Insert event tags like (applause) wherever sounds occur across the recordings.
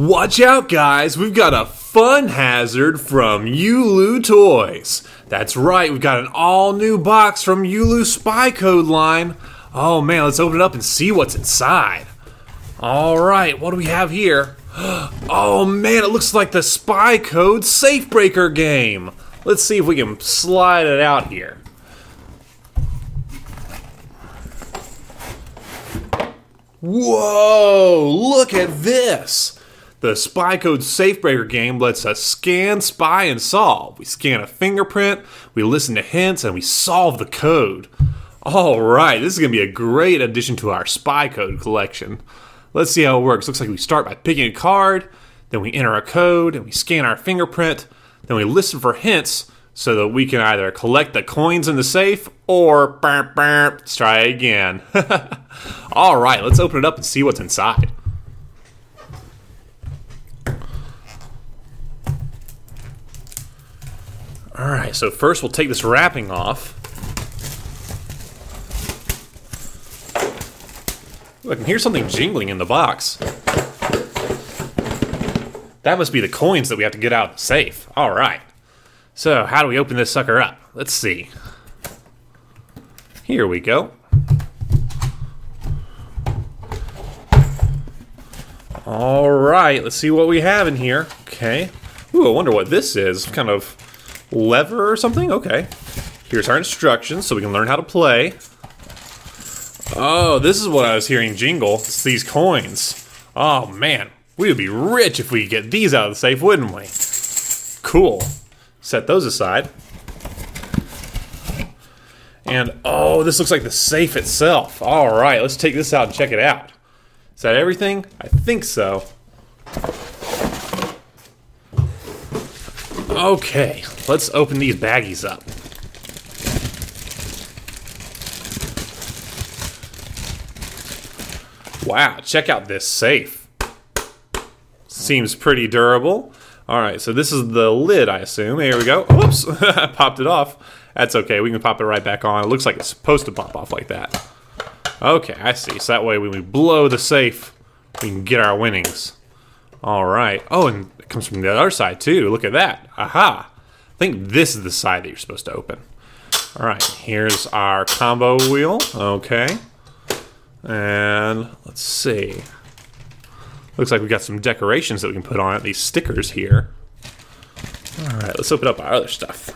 Watch out, guys! We've got a fun hazard from Yulu Toys. That's right, we've got an all new box from Yulu Spy Code line. Oh man, let's open it up and see what's inside. All right, what do we have here? (gasps) Oh man, it looks like the Spy Code Safe Breaker game. Let's see if we can slide it out here. Whoa, look at this! The Spy Code Safebreaker game lets us scan, spy, and solve. We scan a fingerprint, we listen to hints, and we solve the code. All right, this is going to be a great addition to our Spy Code collection. Let's see how it works. Looks like we start by picking a card, then we enter a code, and we scan our fingerprint, then we listen for hints so that we can either collect the coins in the safe or burp, burp, try again. (laughs) All right, let's open it up and see what's inside. All right, so first we'll take this wrapping off. Look, and here's something jingling in the box. That must be the coins that we have to get out of the safe. All right. So, how do we open this sucker up? Let's see. Here we go. All right, let's see what we have in here. Okay. Ooh, I wonder what this is. Kind of lever or something? Okay. Here's our instructions so we can learn how to play. Oh, this is what I was hearing jingle. It's these coins. Oh, man. We would be rich if we could get these out of the safe, wouldn't we? Cool. Set those aside. And, oh, this looks like the safe itself. All right, let's take this out and check it out. Is that everything? I think so. Okay, let's open these baggies up. Wow, check out this safe. Seems pretty durable. All right, so this is the lid, I assume. Here we go. Oops, (laughs) popped it off. That's okay. We can pop it right back on. It looks like it's supposed to pop off like that. Okay, I see. So that way when we blow the safe, we can get our winnings. All right. Oh, and it comes from the other side too. Look at that. Aha. I think this is the side that you're supposed to open. All right. Here's our combo wheel. Okay. And let's see. Looks like we got some decorations that we can put on it. These stickers here. All right. Let's open up our other stuff.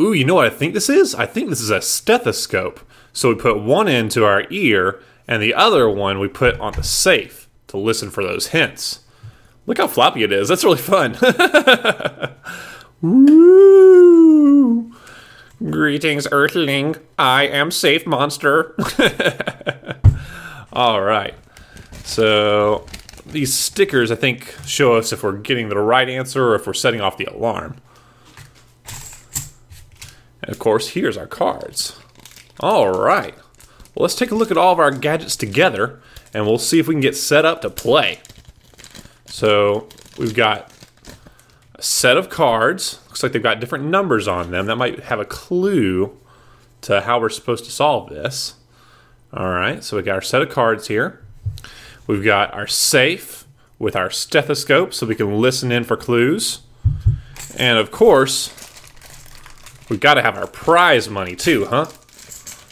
Ooh, you know what I think this is? I think this is a stethoscope. So we put one end to our ear, and the other one we put on the safe to listen for those hints. Look how floppy it is. That's really fun. (laughs) Woo! Greetings, Earthling. I am Safe Monster. (laughs) All right. So these stickers, I think, show us if we're getting the right answer or if we're setting off the alarm. And of course, here's our cards. All right. Well, let's take a look at all of our gadgets together, and we'll see if we can get set up to play. So we've got a set of cards. Looks like they've got different numbers on them. That might have a clue to how we're supposed to solve this. All right, so we got our set of cards here. We've got our safe with our stethoscope so we can listen in for clues. And of course, we've got to have our prize money too, huh?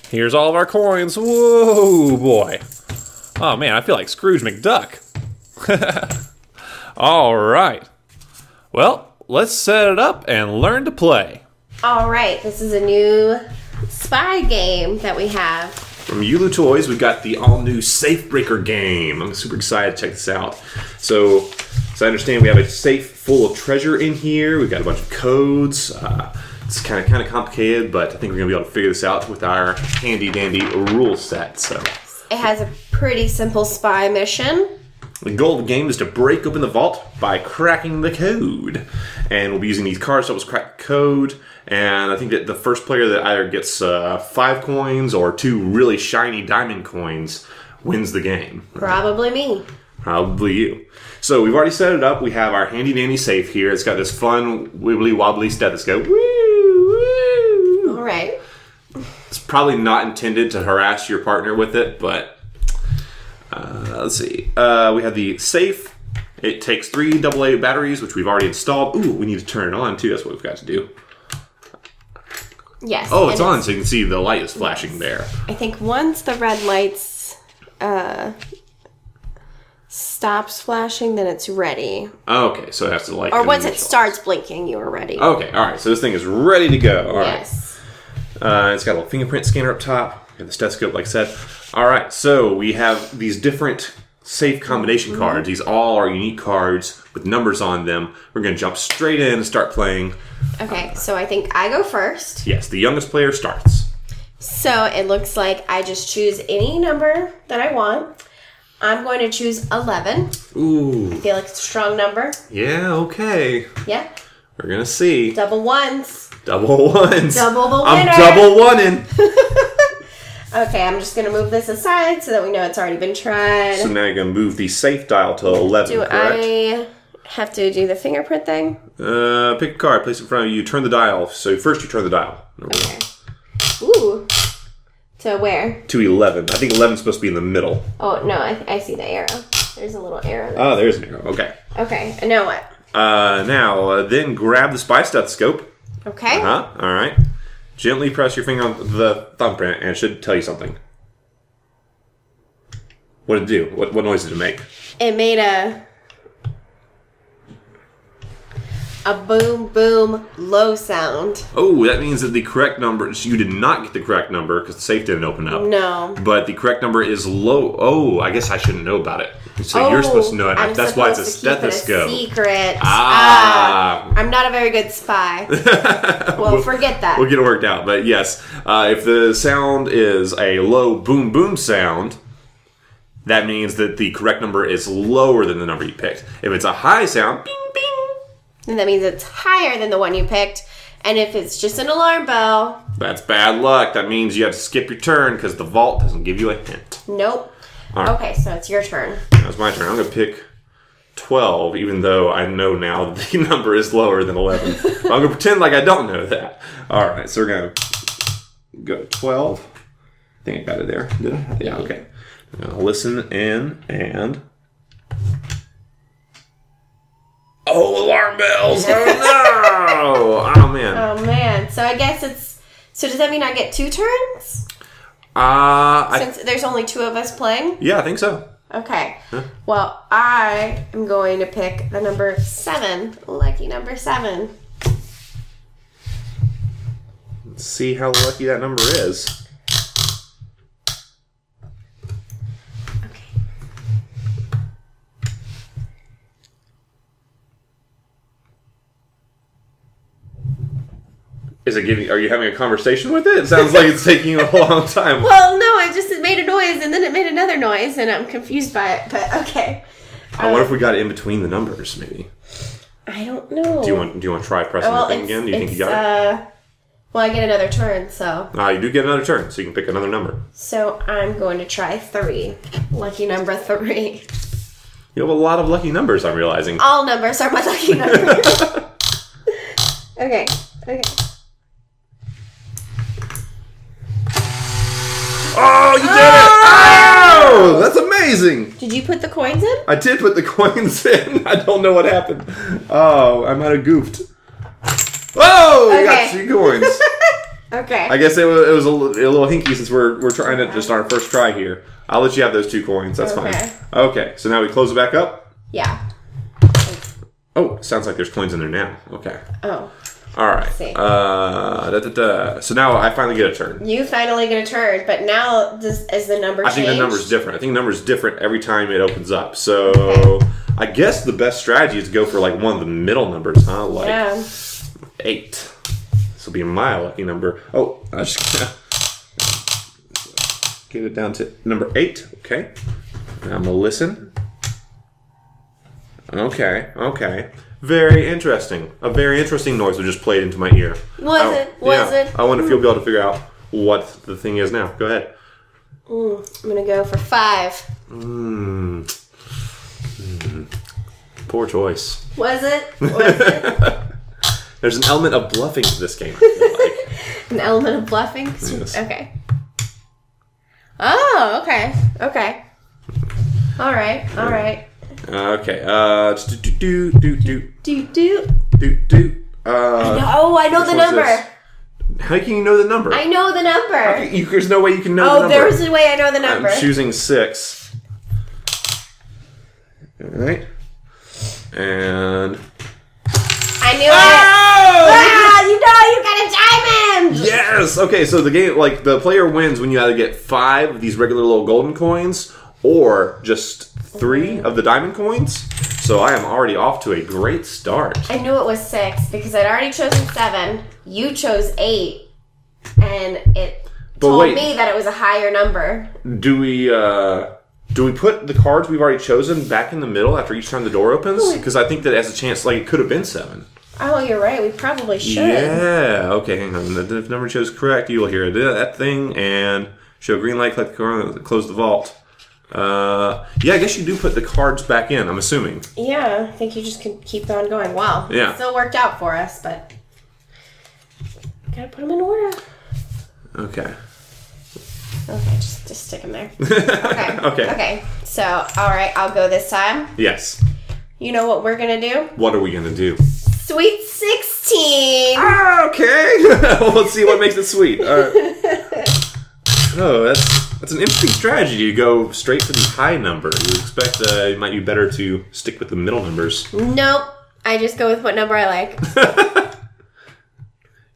Here's all of our coins. Whoa, boy. Oh man, I feel like Scrooge McDuck. (laughs) all right. Well, let's set it up and learn to play. All right, this is a new spy game that we have. From Yulu Toys, we've got the all new Safe Breaker game. I'm super excited to check this out. So, as I understand, we have a safe full of treasure in here. We've got a bunch of codes. Uh, it's kind of kind of complicated, but I think we're gonna be able to figure this out with our handy dandy rule set. So, It has a pretty simple spy mission. the goal of the game is to break open the vault by cracking the code, and we'll be using these cards to help us crack the code. And I think that the first player that either gets uh, five coins or two really shiny diamond coins wins the game. Probably me. Probably you. So we've already set it up. We have our handy dandy safe here. It's got this fun wibbly wobbly stethoscope. All right. It's probably not intended to harass your partner with it, but uh, let's see. Uh, we have the safe. It takes three AA batteries, which we've already installed. Ooh, we need to turn it on too. That's what we've got to do. Yes. Oh, it's on, so you can see the light is flashing there. I think once the red lights uh, stops flashing, then it's ready. Okay, so it has to like. Or once it starts blinking, you are ready. Okay, all right. So this thing is ready to go. All right. Uh, it's got a little fingerprint scanner up top. Have the stethoscope, like I said. All right, so we have these different safe combination Mm-hmm. cards. These all are unique cards with numbers on them. We're going to jump straight in and start playing. Okay, so I think I go first. Yes, the youngest player starts. So it looks like I just choose any number that I want. I'm going to choose 11. Ooh, I feel like it's a strong number. yeah, okay. Yeah. We're going to see. Double ones. Double (laughs) ones. Double the winner. I'm double one-ing. (laughs) Okay, I'm just going to move this aside so that we know it's already been tried. so now you're going to move the safe dial to 11, do correct? I have to do the fingerprint thing? Uh, pick a card, place it in front of you, turn the dial. So first you turn the dial. Okay. Ooh. To where? To 11. I think 11 is supposed to be in the middle. Oh, no, I, I see the arrow. There's a little arrow. there. Oh, there's an arrow. Okay. Okay, and now what? Uh, now, uh, then grab the spy stethoscope. Okay. Huh? All right. Gently press your finger on the thumbprint, and it should tell you something. What did it do? What, what noise did it make? It made a a boom boom low sound. Oh, that means that the correct number you did not get the correct number because the safe didn't open up. No. But the correct number is low. Oh, I guess I shouldn't know about it. So you're supposed to know it. Oh, I'm That's why it's a keep it stethoscope. secret. Ah. I'm not a very good spy. (laughs) well, forget that. We'll get it worked out. But yes, uh, if the sound is a low boom boom sound, that means that the correct number is lower than the number you picked. If it's a high sound, bing bing, and that means it's higher than the one you picked. And if it's just an alarm bell, that's bad luck. That means you have to skip your turn because the vault doesn't give you a hint. nope. Right. Okay, so it's your turn. That's my turn. I'm going to pick 12, even though I know now that (laughs) the number is lower than 11. (laughs) I'm going to pretend like I don't know that. All right, so we're going to go 12. I think I got it there. Did I? Yeah, okay. I'm going to listen in and. Oh, alarm bells! Oh, (laughs) no! Oh, man. Oh man. So I guess it's. So does that mean I get two turns Uh, I, since there's only two of us playing? yeah, I think so. Okay. Well, I am going to pick the number seven. Lucky number seven. Let's see how lucky that number is. Is it giving? Are you having a conversation with it? It sounds like it's taking you a long time. (laughs) Well, no, I just it made a noise and then it made another noise and I'm confused by it. But okay. I wonder if we got it in between the numbers. Maybe. I don't know. Do you want? Do you want to try pressing Well, the thing again? Do you think you got it? uh, well, I get another turn, so Ah, you do get another turn, so you can pick another number. so I'm going to try three. Lucky number three. You have a lot of lucky numbers. I'm realizing. All numbers are my lucky (laughs) numbers. (laughs) okay. Okay. Oh, you did it! Oh! oh, that's amazing. Did you put the coins in? I did put the (laughs) coins in. I don't know what happened. Oh, I might have goofed. Oh, you got Okay. two coins. (laughs) Okay. I guess it was, it was a, li- a little hinky since we're, we're trying to just our first try here. I'll let you have those two coins. That's Okay. fine. Okay, so now we close it back up. yeah. Oh, sounds like there's coins in there now. Okay. Oh. All right. Uh, da, da, da. So now I finally get a turn. You finally get a turn, but now does is the number I think the changed? number's different. I think the number's different every time it opens up. So I guess the best strategy is to go for like one of the middle numbers, huh? Like Yeah. eight. This will be my lucky number. Oh, I just gonna (laughs) get it down to number eight. Okay. Now I'm gonna listen. Okay. Okay. Very interesting. A very interesting noise was just played into my ear. Was I- it? Was yeah. it? I wonder if you'll be able to figure out what the thing is now. Go ahead. Mm, I'm gonna go for five. Hmm. Poor choice. Was it? (laughs) Was it There's an element of bluffing to this game. Like. (laughs) an element of bluffing? Yes. Okay. Oh, okay. Okay. All right. All right. Okay. Uh, do do do do Do do. do do. Uh, Oh, I know the number. this? how can you know the number? I know the number. You- there's no way you can know the number. Oh, there's a way I know the number. I'm choosing six. All right. And I knew it. oh! Ah, you know you got a diamond. yes. Okay, so the game, like the player wins when you either get five of these regular little golden coins or just three of the diamond coins. So I am already off to a great start. I knew it was six because I'd already chosen seven. You chose eight, and it But told wait. me that it was a higher number. Do we? uh do we put the cards we've already chosen back in the middle after each time the door opens? Because I think that as a chance, like it could have been seven. Oh, you're right. We probably should. Yeah. Okay. Hang on. If number chose correct, you will hear that thing and show green light. Click the card. Close the vault. Uh, yeah. I guess you do put the cards back in. I'm assuming. Yeah, I think you just can keep on going. Wow. Yeah. It Still worked out for us, but gotta put them in order. Okay. Okay, just just stick them there. (laughs) Okay. Okay. Okay. So, all right, I'll go this time. Yes. You know what we're gonna do? What are we gonna do? Sweet sixteen. Ah, okay. (laughs) well, let's see what makes it sweet. All right. (laughs) Oh, that's that's an interesting strategy to go straight for the high number. You would expect uh, it might be better to stick with the middle numbers. Nope. I just go with what number I like. (laughs)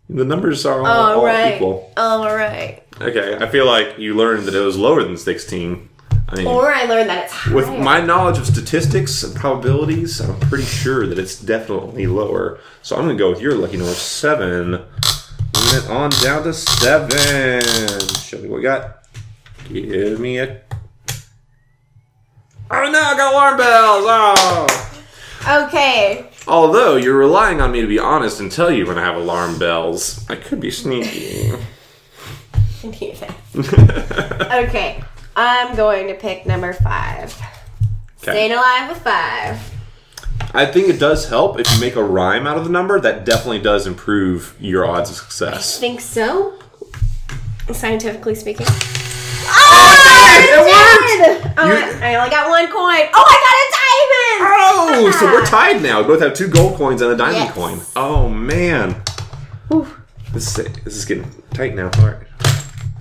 The numbers are all, All all right. equal. All right. Okay, I feel like you learned that it was lower than 16. I mean, Or I learned that it's higher. with my knowledge of statistics and probabilities, I'm pretty sure that it's definitely lower. So I'm going to go with your lucky number 7. Moving it on down to 7. Show me what we got. Give me a. Oh no, I got alarm bells! Oh! Okay. Although you're relying on me to be honest and tell you when I have alarm bells, I could be sneaky. (laughs) okay. I'm going to pick number five. Staying alive with five. I think it does help if you make a rhyme out of the number. That definitely does improve your odds of success. I Think so? Scientifically speaking. Oh, You- I only got one coin. Oh, I got a diamond! Oh, so we're (laughs) tied now. We both have two gold coins and a diamond Yes. coin. Oh man, Whew. this is this is getting tight now. All right.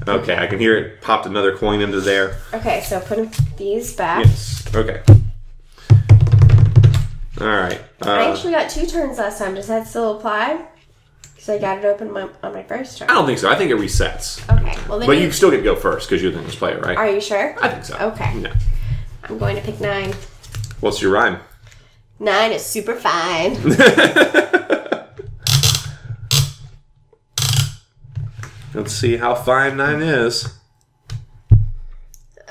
Okay, I can hear it popped another coin into there. Okay, so put these back. Yes. Okay. All right. I Uh, actually got two turns last time. Does that still apply? Because I got it open my, on my first turn. I don't think so. I think it resets, Okay. Well, then but you, you still get to go first because you're the next player, right? are you sure? I think so. Okay. Yeah. I'm going to pick nine. What's your rhyme? Nine is super fine. (laughs) Let's see how fine nine is.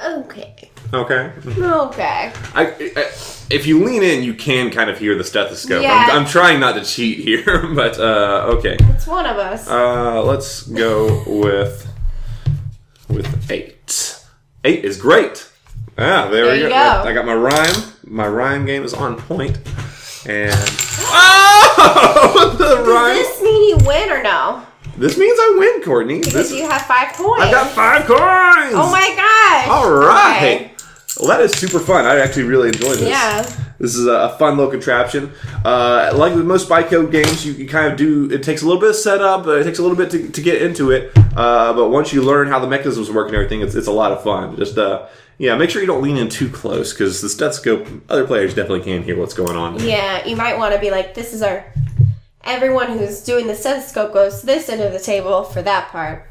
Okay. Okay. Okay. I, I, if you lean in, you can kind of hear the stethoscope. Yeah. I'm, I'm trying not to cheat here, (laughs) but uh, okay. It's one of us. Uh, let's go with with eight. Eight is great. Ah, there, There we you go. go. I got my rhyme. My rhyme game is on point. And (gasps) oh, (laughs) the Does rhyme. this mean you win or no? This means I win, Courtney. Because This, you have five coins. I got five coins. Oh my gosh. All right. Okay. Well, that is super fun. I actually really enjoyed this. Yeah. This is a fun little contraption. Uh, like with most Spy Code games, you, you kind of do. It takes a little bit of setup. It takes a little bit to, to get into it. Uh, but once you learn how the mechanisms work and everything, it's, it's a lot of fun. Just uh, yeah, make sure you don't lean in too close because the stethoscope, other players definitely can hear what's going on. Yeah, you might want to be like, this is our. Everyone who's doing the stethoscope goes to this end of the table for that part.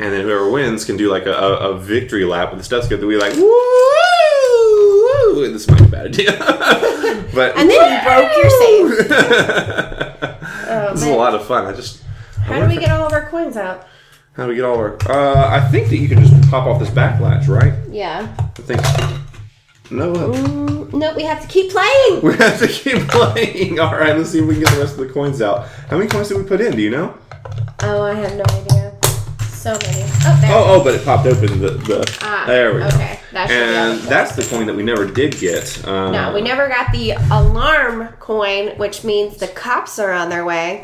And then whoever wins can do like a, a, a victory lap with the stethoscope. They'll be like, woo, woo. This might be a bad idea, (laughs) but And then you broke your save. (laughs) Oh, this is a lot of fun. I just How do we get all of our coins out? how do we get all our? Uh, I think that you can just pop off this back latch, right? Yeah. I think. No, uh, Mm, nope, we have to keep playing. (laughs) we have to keep playing. All right, let's see if we can get the rest of the coins out. How many coins did we put in? Do you know? Oh, I have no idea. So many. Oh, there. Oh, oh, but it popped open. The, the Ah, there we go. Okay, That be and that's the coin that we never did get. Um, No, we never got the alarm coin, which means the cops are on their way.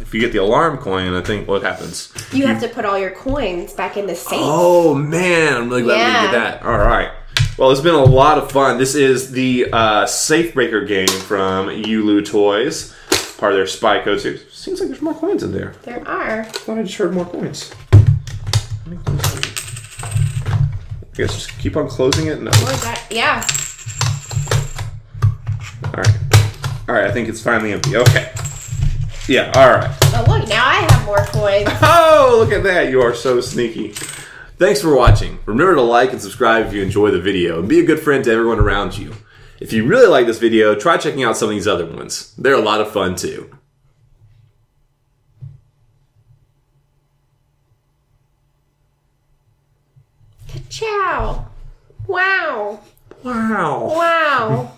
If you get the alarm coin, I think what happens? You have to put all your coins back in the safe. Oh man, I'm really glad we Yeah. did that. All right. Well, it's been a lot of fun. This is the uh, Safe Breaker game from Yulu Toys, part of their Spy Code series. Seems like there's more coins in there. There are. thought I just heard more coins. I guess just keep on closing it. No. Oh, is that? Yeah. All right. All right. I think it's finally empty. Okay. Yeah. All right. Oh, look, now I have more coins. (laughs) Oh, look at that. You are so sneaky. Thanks for watching. Remember to like and subscribe if you enjoy the video and be a good friend to everyone around you. If you really like this video, try checking out some of these other ones. They're a lot of fun too. Ciao. Wow. Wow. Wow.